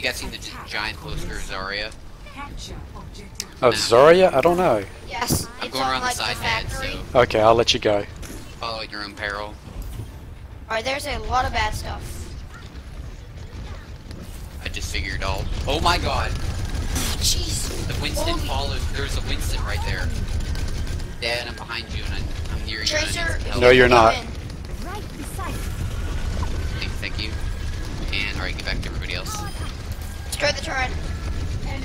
you guys seen the giant poster of Zarya? Oh, Zarya? I don't know. Yes, I'm it's going around like the side the head, factory. so Okay, I'll let you go. follow at your own peril. Alright, there's a lot of bad stuff. I just figured all. Oh my god! Jeez. The Winston Holy- follows. There's a Winston right there. Dad, I'm behind you and I'm, I'm near you. and I need Tracer. help. No, you're go not. in. Thank, thank you. And alright, get back to everybody else. Destroy the turret.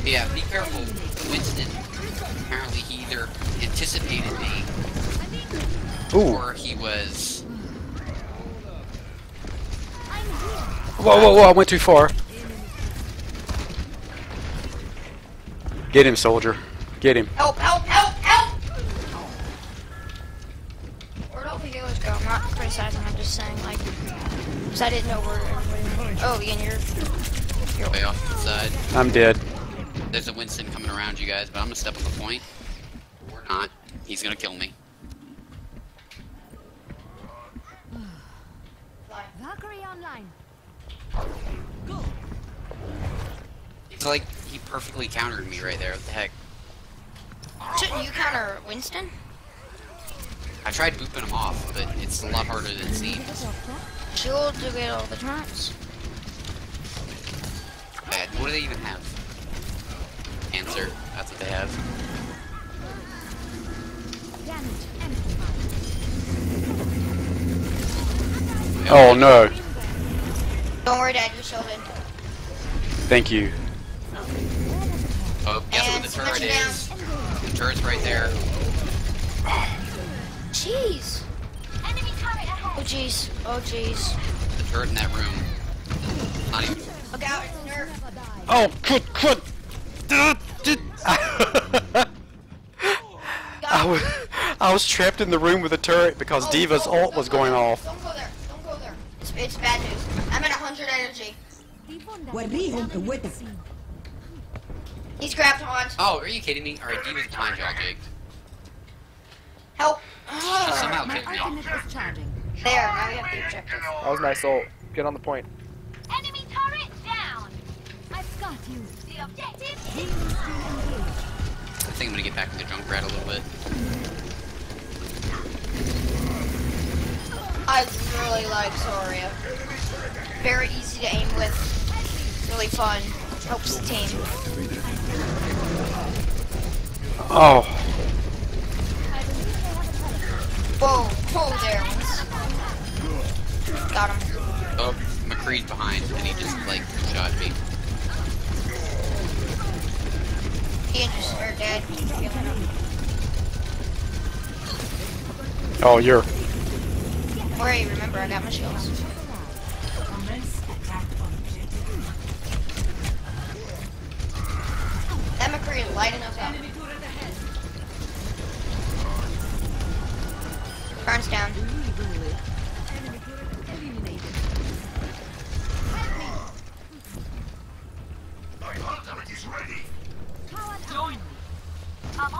Yeah, be careful. Winston, apparently he either anticipated me Ooh. or he was. Whoa, whoa, whoa, I went too far. Get him, soldier. Get him. Help, help, help, help! Where'd all the healers go? I'm not criticizing, I'm just saying, like, because I didn't know where everybody. Oh, Ian, you're... You're way off to the side. I'm dead. There's a Winston coming around you guys, but I'm gonna step on the point. Or not. He's gonna kill me. Valkyrie online. Go. It's like he perfectly countered me right there. What the heck? Shouldn't you counter Winston? I tried booping him off, but it's a lot harder than it seems. Shield to get all the turrets. Bad. What do they even have? Answer. That's what they have. Oh no. Don't worry, Dad, you're shielded. Thank you. Oh, guess And what the turret switching down. is? The turret's right there. Jeez. Oh, jeez. Oh, jeez. The turret in that room not. Look out, nerf. Oh. I was, I was trapped in the room with a turret because oh, D.Va's ult was going there. off. Don't go there. Don't go there. It's, it's bad news. I'm at 100 energy. He's grabbed on. Oh, are you kidding me? Alright, D.Va's behind you, Jake. Help! Oh, somehow kicked me off. There, now we have the objective. That was nice ult. Get on the point. I think I'm gonna get back to the into Junkrat a little bit. I really like Zarya. Very easy to aim with. Really fun. Helps the team. Oh, Whoa, whoa there. Got him. Oh, McCree's behind, and he just, like, shot me. Oh, you're. Worry, remember, I got my shields.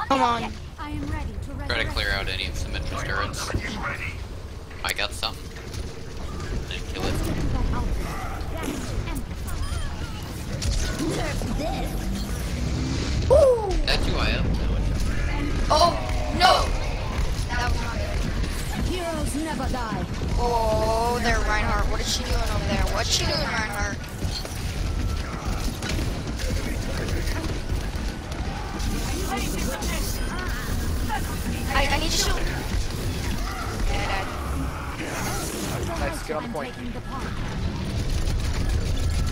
Come on. I am ready to Try to clear out any of Symmetra's turrets. I got something. Didn't kill it. Damage. Woo! That's who I am. Oh, no! That was not good. Heroes never die. Oh, there, Reinhardt. What is she doing over there? What's she doing, Reinhardt? I, I need to shoot. Yeah, Nice. Get on the point. taking the point.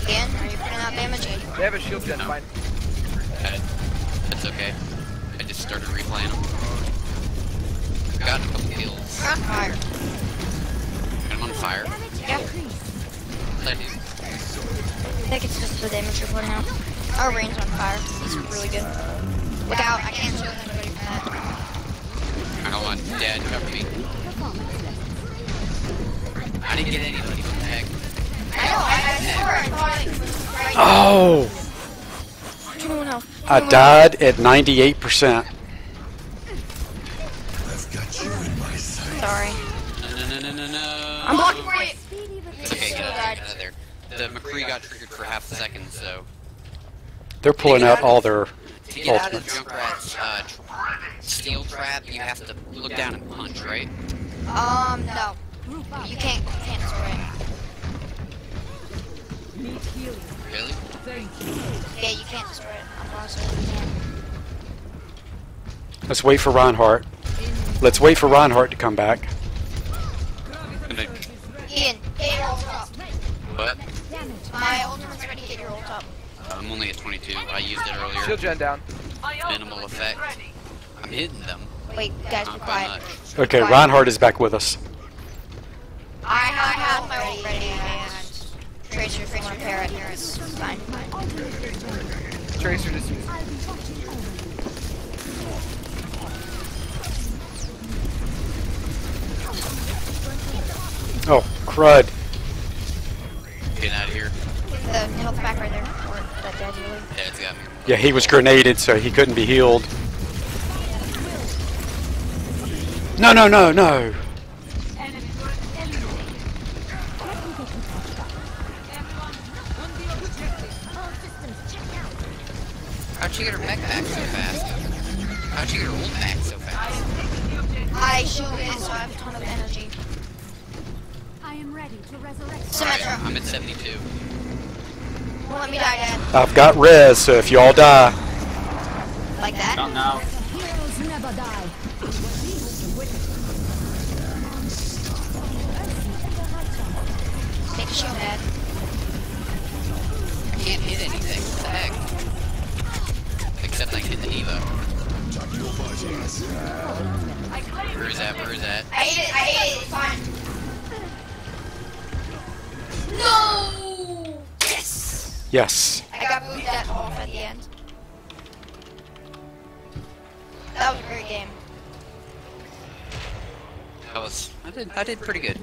Dad. Again, are you putting out damage? They have a shield gen. No. Fine. That, that's okay. I just started replaying them. Got a couple kills. We're on fire. I'm on fire. Yeah. I do? I think it's just the damage you're putting out. Our range on fire. He's really good. Look out, I can't show anybody from that. I don't want Dad to cover me. I didn't get anybody. What the heck? I know, I, I swear I thought it was right. Oh, 21 health. I died at 98%. Sorry. No, no, no, no, no, no. I'm blocking for you. It's okay, get Still out, uh, get out of there. the McCree got triggered for half a second, so They're pulling out all their to get out of the ultimates. Junkrat's uh, steel trap, you have to look down and punch, right? Um, no. You can't, you can't destroy it. Really? Yeah, you can't destroy it. I'm positive can't. Let's wait for Reinhardt. Let's wait for Reinhardt to come back. Ian, get your ult up. What? My ultimate's ready, get your ult up. I'm only at 22. I used it earlier. Shield gen down. Minimal effect. I'm hitting them. Wait, guys, be Not by quiet. much. Okay, Quiet. Reinhardt is back with us. I, I have my ult ready and Tracer, Tracer, Parrot, it's fine. Tracer just used. Oh, crud. Getting out of here. The health back right there. Or that dead really. Yeah, it's got me. Yeah, he was grenaded, so he couldn't be healed. No, no, no, no. How'd she get her mech back so fast? How'd she get her ult back so fast? I shielded it, so I have a ton of energy. I am ready to resurrect. Symmetra, I'm at 72. Won't let me die, Dad. I've got res, so if you all die, Like that? Not now. Heroes never die. Take a shield, Dad. I can't hit anything. What the heck? Except I can hit the Evo. Where is that? Where is that? I hate it, I hate it, it's fine. No! Yes! yes. I got moved that off at the end. That was a great game. I was. I did. I did pretty good.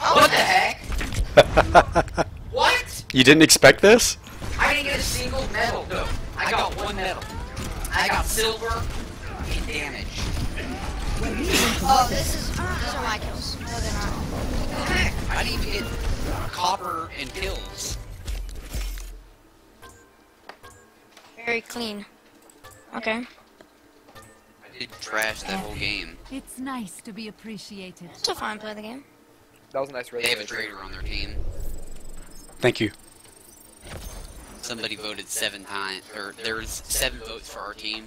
Oh, What the heck? What? you didn't expect this? I didn't get a single medal. No, I got one medal. I got silver and damage. Oh, this is, these are my kills. No, they're not. I didn't even get copper and kills. Very clean. Okay. I did trash that whole game. It's nice to be appreciated. Still fine, play the game. That was a nice They have a traitor on their team. Thank you. Somebody voted seven times, or there was seven votes for our team,